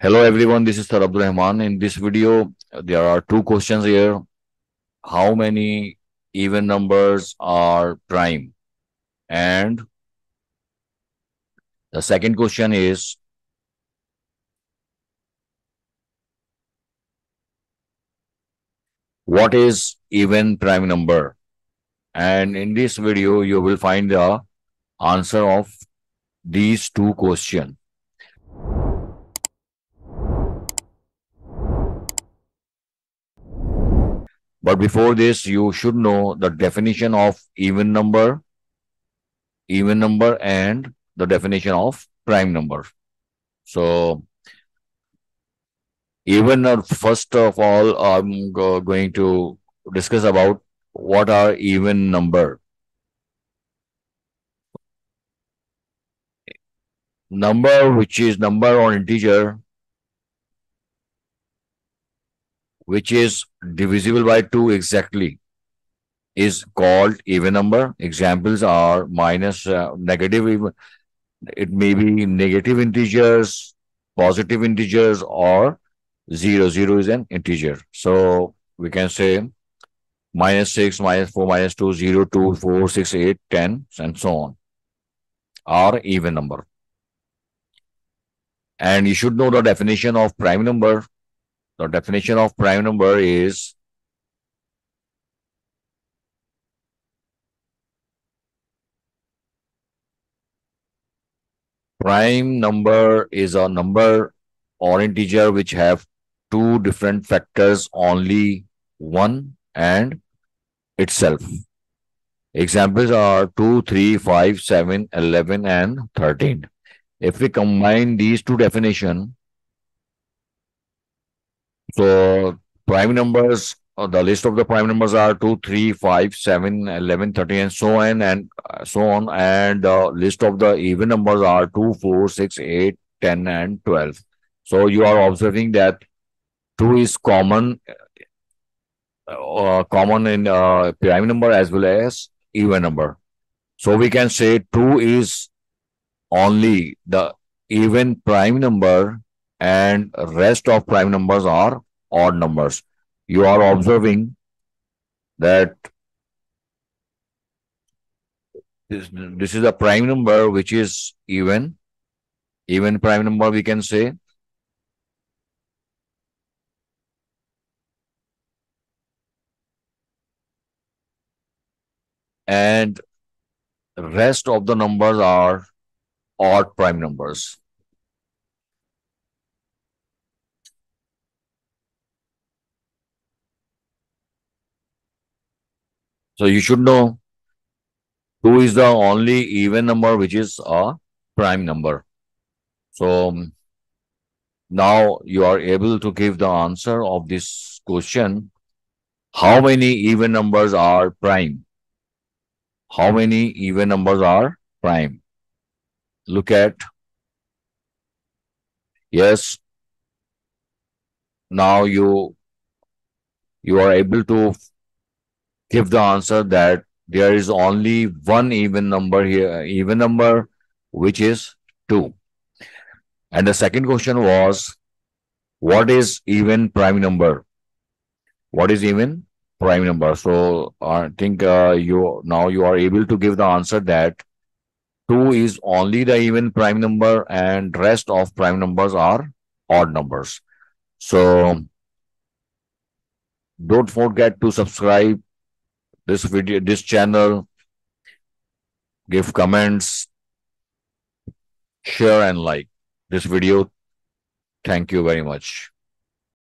Hello everyone, this is Abdur Rehman. In this video, there are two questions here. How many even numbers are prime? And the second question is, what is even prime number? And in this video, you will find the answer of these two questions. But before this, you should know the definition of even number, even number, and the definition of prime number. So, even uh, first of all, I'm go going to discuss about what are even number. Number which is number or integer which is divisible by 2 exactly is called even number. Examples are minus uh, negative even. It may be negative integers, positive integers, or 0. 0 is an integer. So we can say minus 6, minus 4, minus 2, 0, 2, 4, 6, 8, 10, and so on are even number. And you should know the definition of prime number the definition of prime number is prime number is a number or integer which have two different factors only 1 and itself. Examples are 2, 3, 5, 7, 11 and 13. If we combine these two definitions, so prime numbers, uh, the list of the prime numbers are 2, 3, 5, 7, 11, 13, and so on, and uh, so on. And the list of the even numbers are 2, 4, 6, 8, 10, and 12. So you are observing that 2 is common uh, common in uh, prime number as well as even number. So we can say 2 is only the even prime number and rest of prime numbers are odd numbers. You are observing that this, this is a prime number which is even, even prime number we can say. And rest of the numbers are odd prime numbers. So you should know 2 is the only even number which is a prime number. So um, now you are able to give the answer of this question. How many even numbers are prime? How many even numbers are prime? Look at. Yes. Now you you are able to give the answer that there is only one even number here, even number, which is 2. And the second question was, what is even prime number? What is even prime number? So I think uh, you now you are able to give the answer that 2 is only the even prime number and rest of prime numbers are odd numbers. So don't forget to subscribe this video, this channel, give comments, share and like this video. Thank you very much.